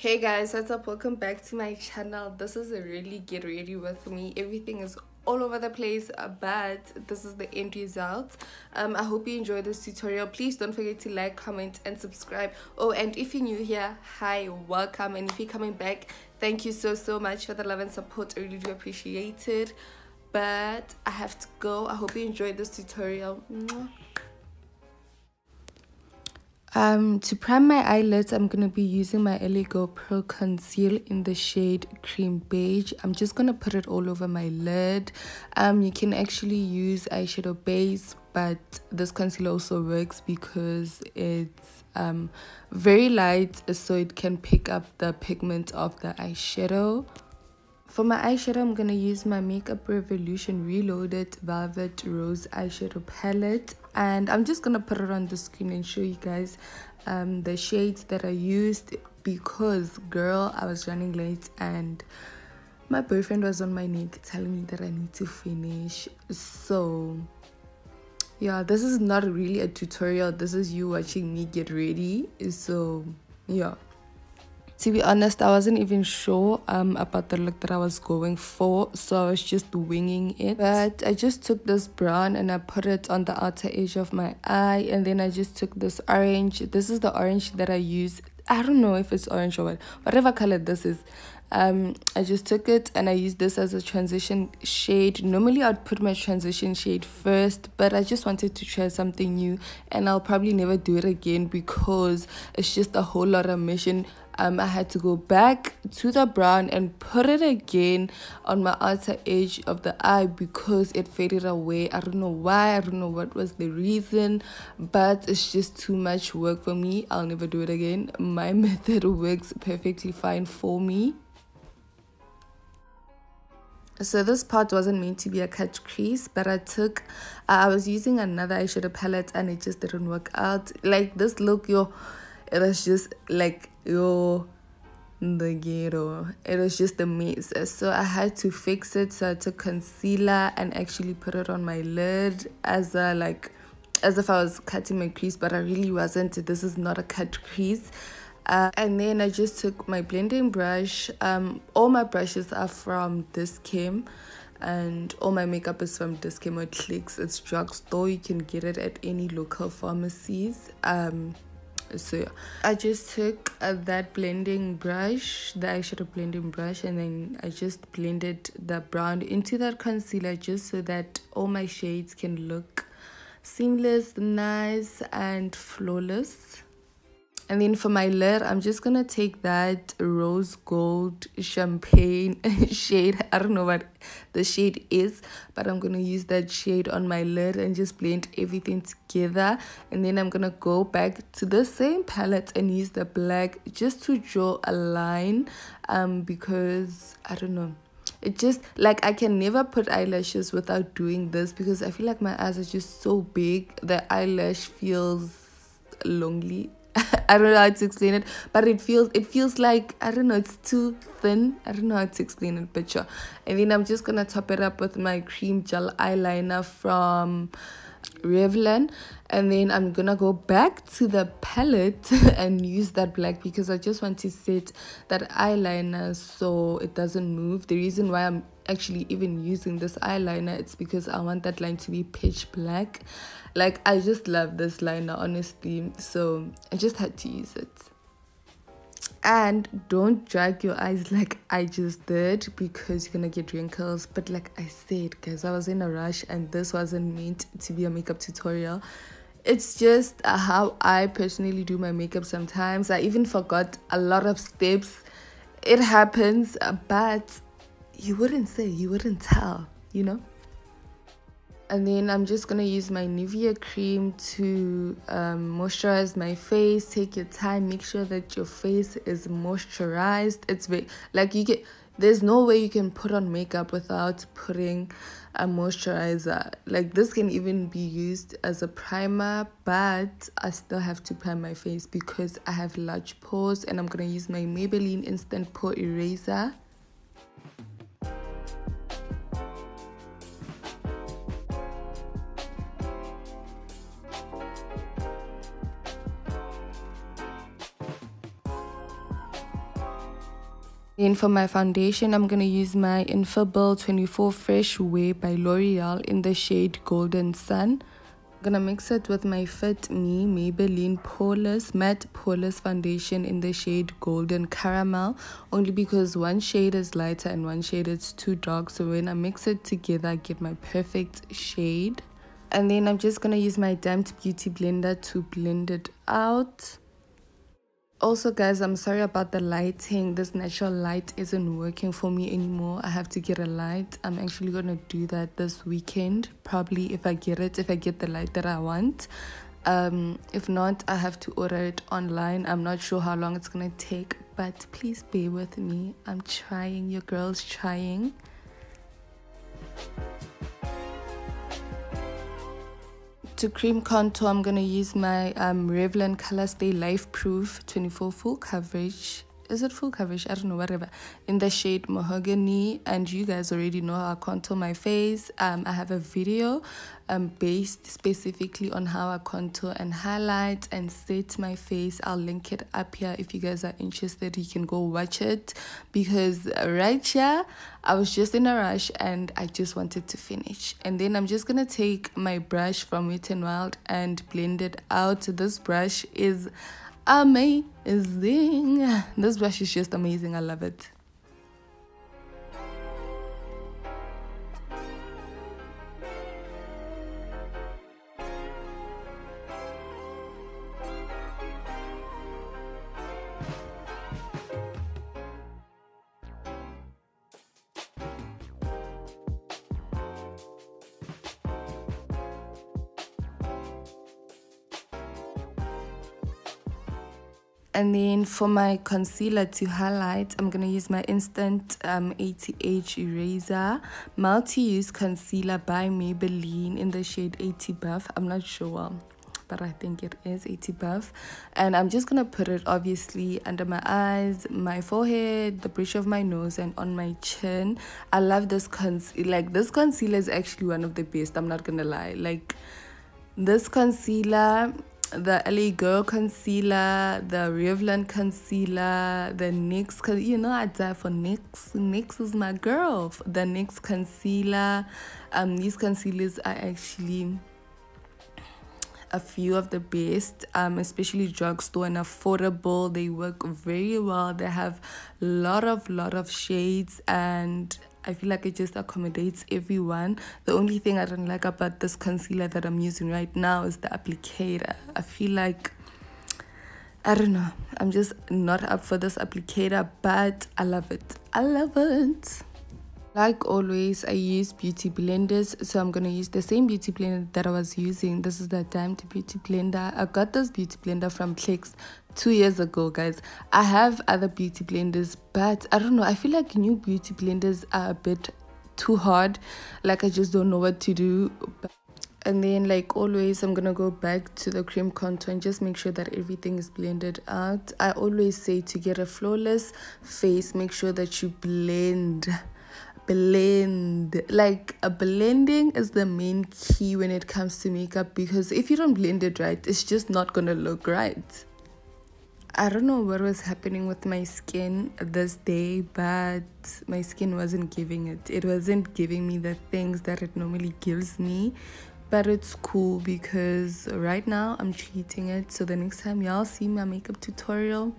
hey guys what's up? Welcome back to my channel. This is a really get ready with me. Everything is all over the place uh, but this is the end result. Um i hope you enjoy this tutorial. Please don't forget to like comment and subscribe. Oh and if you're new here hi welcome. And if you're coming back thank you so so much for the love and support. I really do appreciate it. But i have to go. I hope you enjoyed this tutorial. Mwah. Um, to prime my eyelids, I'm going to be using my LA Girl Pro Conceal in the shade Cream Beige. I'm just going to put it all over my lid. Um, you can actually use eyeshadow base, but this concealer also works because it's um, very light, so it can pick up the pigment of the eyeshadow. For my eyeshadow, I'm going to use my Makeup Revolution Reloaded Velvet Rose Eyeshadow Palette. And I'm just to put it on the screen and show you guys um, the shades that I used because, girl, I was running late and my boyfriend was on my neck telling me that I need to finish. So, yeah, this is not really a tutorial. This is you watching me get ready. So, yeah to be honest, I wasn't even sure um, about the look that I was going for, so I was just winging it. But I just took this brown and I put it on the outer edge of my eye, and then I just took this orange. This is the orange that I use. I don't know if it's orange or what, whatever color this is. Um, I just took it and I used this as a transition shade. Normally, I'd put my transition shade first, but I just wanted to try something new, and I'll probably never do it again because it's just a whole lot of mission um, I had to go back to the brown and put it again on my outer edge of the eye because it faded away. I don't know why, I don't know what was the reason, but it's just too much work for me. I'll never do it again. My method works perfectly fine for me. So this part wasn't meant to be a cut crease, but I took, uh, I was using another eyeshadow palette and it just didn't work out. Like this look, yo, it was just like yo the ghetto. It was just a mess. So i had to fix it. So i took concealer and actually put it on my lid as a like as if i was cutting my crease but i really wasn't. This is not a cut crease. Uh, and then i just took my blending brush. Um all my brushes are from Dis-Chem and all my makeup is from Dis-Chem or clicks. It's drugstore. You can get it at any local pharmacies. Um so i just took uh, that blending brush the eyeshadow blending brush and then i just blended the brown into that concealer just so that all my shades can look seamless nice and flawless and then for my lid, I'm just gonna take that rose gold champagne shade. I don't know what the shade is, but I'm gonna use that shade on my lid and just blend everything together. And then I'm gonna go back to the same palette and use the black just to draw a line. Um, because I don't know it just like I can never put eyelashes without doing this because I feel like my eyes are just so big the eyelash feels lonely I don't know how to explain it, but it feels it feels like I don't know, it's too thin. I don't know how to explain it, but sure. And then I'm just gonna top it up with my cream gel eyeliner from Revlon and then I'm gonna go back to the palette and use that black because I just want to set that eyeliner so it doesn't move the reason why I'm actually even using this eyeliner it's because I want that line to be pitch black. Like I just love this liner honestly. So I just had to use it. And don't drag your eyes like i just did because you're gonna get wrinkles. But like i said guys i was in a rush and this wasn't meant to be a makeup tutorial. It's just how i personally do my makeup sometimes. I even forgot a lot of steps. It happens but you wouldn't say you wouldn't tell you know? And then I'm just gonna use my Nivea cream to um, moisturize my face take your time make sure that your face is moisturized. It's very like you get there's no way you can put on makeup without putting a moisturizer. Like this can even be used as a primer but I still have to prime my face because I have large pores and I'm gonna use my Maybelline instant pore eraser Then for my foundation, I'm going to use my Infallible 24 Fresh Wear by L'Oreal in the shade Golden Sun. I'm gonna mix it with my Fit Me Maybelline Poreless Matte Poreless Foundation in the shade Golden Caramel only because one shade is lighter and one shade is too dark. So when I mix it together I get my perfect shade. And then I'm just gonna use my Damped Beauty Blender to blend it out also guys i'm sorry about the lighting. This natural light isn't working for me anymore. I have to get a light. I'm actually gonna do that this weekend probably if i get it if i get the light that i want. Um if not i have to order it online. I'm not sure how long it's gonna take but please bear with me. I'm trying. Your girl's trying to cream contour, I'm going to use my um, Revlon Colorstay Life Proof 24 full coverage is it full coverage? I don't know, whatever. In the shade Mahogany, and you guys already know how I contour my face. Um, I have a video um, based specifically on how I contour and highlight and set my face. I'll link it up here if you guys are interested. You can go watch it because right here, I was just in a rush and I just wanted to finish. And then I'm just gonna take my brush from Wet n Wild and blend it out. This brush is amazing. This brush is just amazing. I love it. And then for my concealer to highlight i'm going to use my instant um, age eraser. Multi-use concealer by maybelline in the shade 80 buff. I'm not sure but I think it is 80 buff. And I'm just gonna put it obviously under my eyes my forehead the bridge of my nose and on my chin. I love this concealer like this concealer is actually one of the best I'm not gonna lie. Like this concealer the LA Girl concealer, the Revlon concealer, the NYX, cause you know I die for NYX. NYX is my girl. The NYX concealer, um, these concealers are actually a few of the best, um, especially drugstore and affordable. They work very well. They have a lot of lot of shades and I feel like it just accommodates everyone. The only thing I don't like about this concealer that I'm using right now is the applicator. I feel like I don't know. I'm just not up for this applicator, but I love it. I love it. Like always, I use beauty blenders, so I'm gonna use the same beauty blender that I was using. This is the Damped Beauty Blender. I got this beauty blender from Clicks two years ago, guys. I have other beauty blenders, but I don't know. I feel like new beauty blenders are a bit too hard. Like I just don't know what to do. And then, like always, I'm gonna go back to the cream contour and just make sure that everything is blended out. I always say to get a flawless face, make sure that you blend blend like a blending is the main key when it comes to makeup because if you don't blend it right it's just not gonna look right I don't know what was happening with my skin this day, but my skin wasn't giving it. It wasn't giving me the things that it normally gives me. But it's cool because right now I'm treating it. So the next time y'all see my makeup tutorial,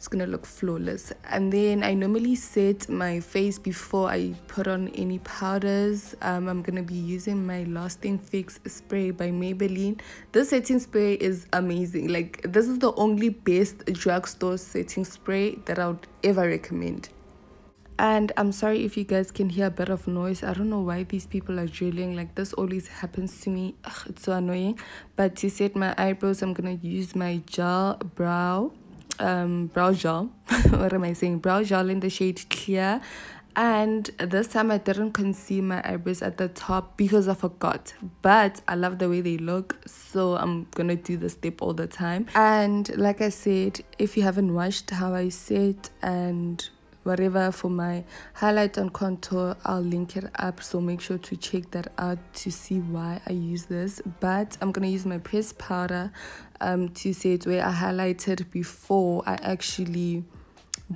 it's gonna look flawless. And then i normally set my face before i put on any powders. Um, i'm gonna be using my lasting fix spray by maybelline. This setting spray is amazing. Like this is the only best drugstore setting spray that i would ever recommend. And i'm sorry if you guys can hear a bit of noise. I don't know why these people are drilling. Like this always happens to me. Ugh, it's so annoying. But to set my eyebrows i'm gonna use my gel brow um, brow gel. what am I saying? Brow gel in the shade clear. And this time I didn't conceal my eyebrows at the top because I forgot. But I love the way they look. So I'm gonna do this step all the time. And like I said, if you haven't watched how I set and whatever for my highlight and contour i'll link it up so make sure to check that out to see why i use this. But i'm gonna use my pressed powder um to set where i highlighted before i actually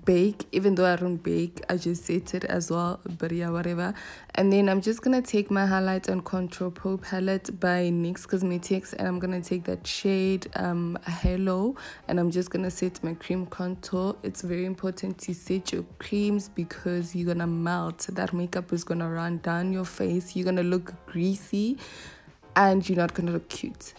bake even though i don't bake i just set it as well but yeah whatever. And then i'm just gonna take my highlight and contour pro palette by nyx cosmetics and i'm gonna take that shade um halo and i'm just gonna set my cream contour. It's very important to set your creams because you're gonna melt. That makeup is gonna run down your face. You're gonna look greasy and you're not gonna look cute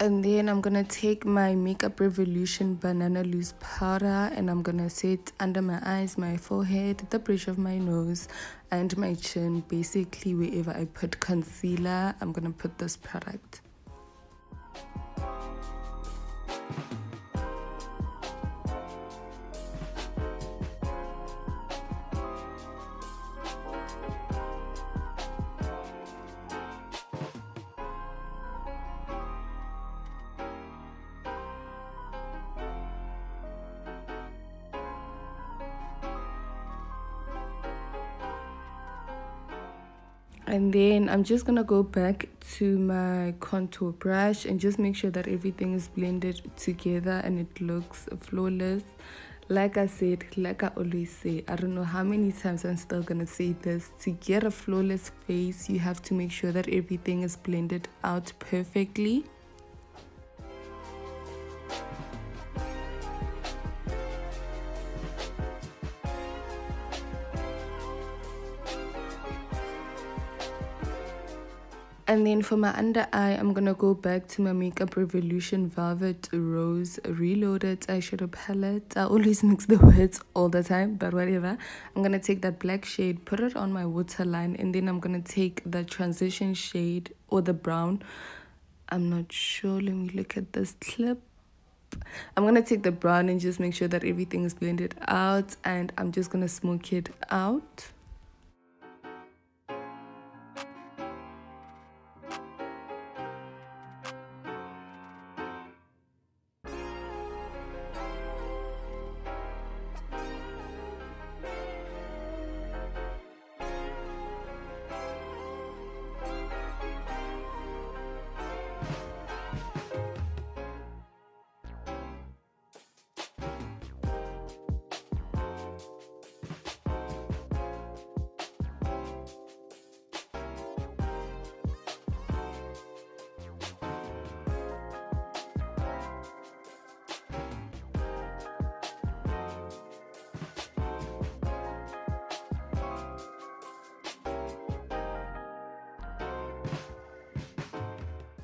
and then I'm gonna take my Makeup Revolution Banana Loose Powder and I'm gonna set under my eyes, my forehead, the bridge of my nose, and my chin. Basically, wherever I put concealer, I'm gonna put this product. I'm just gonna go back to my contour brush and just make sure that everything is blended together and it looks flawless. Like I said like I always say I don't know how many times I'm still gonna say this to get a flawless face you have to make sure that everything is blended out perfectly And then for my under eye, I'm gonna go back to my Makeup Revolution Velvet Rose Reloaded eyeshadow palette. I always mix the words all the time, but whatever. I'm gonna take that black shade, put it on my waterline, and then I'm gonna take the transition shade or the brown. I'm not sure. Let me look at this clip. I'm gonna take the brown and just make sure that everything is blended out, and I'm just gonna smoke it out.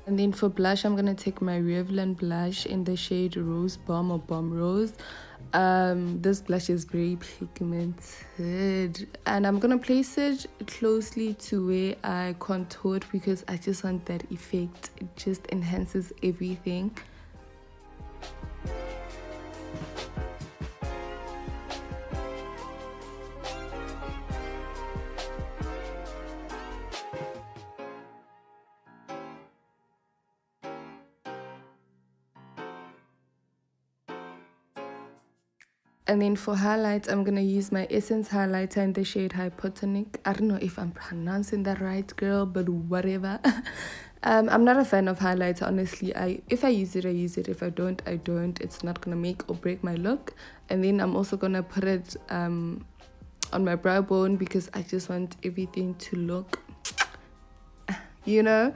And then for blush, I'm going to take my Revlon blush in the shade Rose Bomb or Bomb Rose. Um, this blush is very pigmented. And I'm going to place it closely to where I contoured because I just want that effect. It just enhances everything. And then for highlights, I'm going to use my Essence highlighter in the shade Hypotonic. I don't know if I'm pronouncing that right, girl, but whatever. um, I'm not a fan of highlighter, honestly. I If I use it, I use it. If I don't, I don't. It's not going to make or break my look. And then I'm also going to put it um, on my brow bone because I just want everything to look, you know.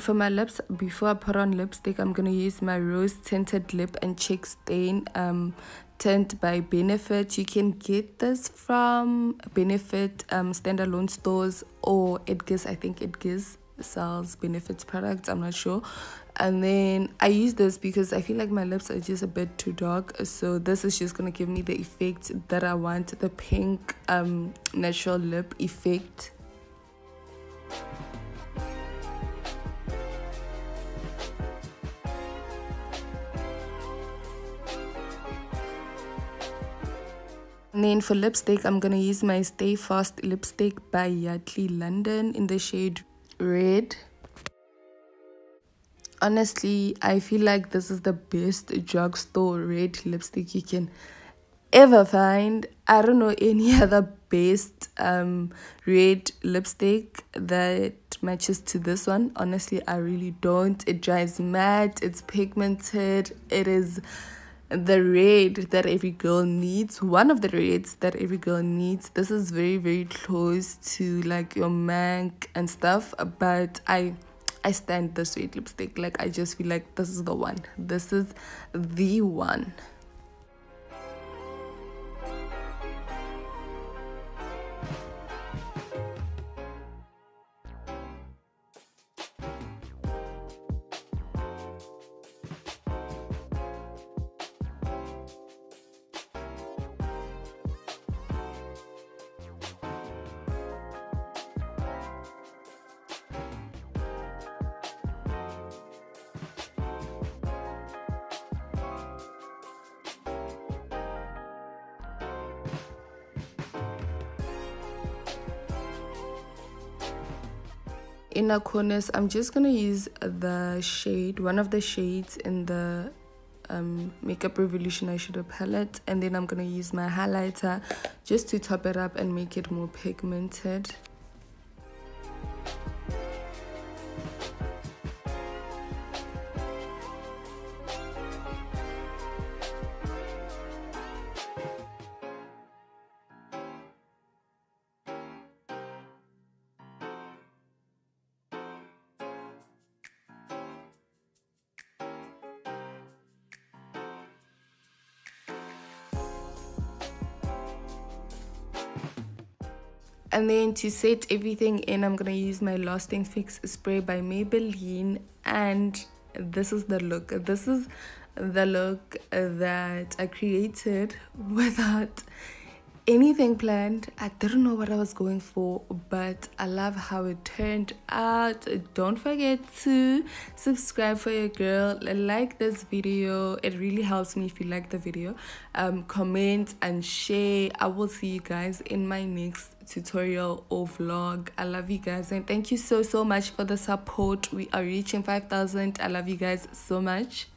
For my lips, before I put on lipstick, I'm going to use my Rose Tinted Lip and Cheek Stain um, tint by benefit. You can get this from benefit um standalone stores or edgars. I think edgars sells benefits products. I'm not sure. And then i use this because i feel like my lips are just a bit too dark. So this is just gonna give me the effect that i want the pink um natural lip effect And then for lipstick, I'm going to use my Stay Fast lipstick by Yardley London in the shade Red. Honestly, I feel like this is the best drugstore red lipstick you can ever find. I don't know any other best um, red lipstick that matches to this one. Honestly, I really don't. It dries matte, it's pigmented, it is the red that every girl needs one of the reds that every girl needs this is very very close to like your MAC and stuff but i i stand this red lipstick. Like i just feel like this is the one. This is the one inner corners i'm just gonna use the shade one of the shades in the um, makeup revolution eyeshadow palette and then i'm gonna use my highlighter just to top it up and make it more pigmented and then to set everything in i'm gonna use my lasting fix spray by maybelline and this is the look. This is the look that i created without anything planned. I didn't know what I was going for, but I love how it turned out. Don't forget to subscribe for your girl. Like this video. It really helps me if you like the video. Um, comment and share. I will see you guys in my next tutorial or vlog. I love you guys and thank you so so much for the support. We are reaching 5,000. I love you guys so much.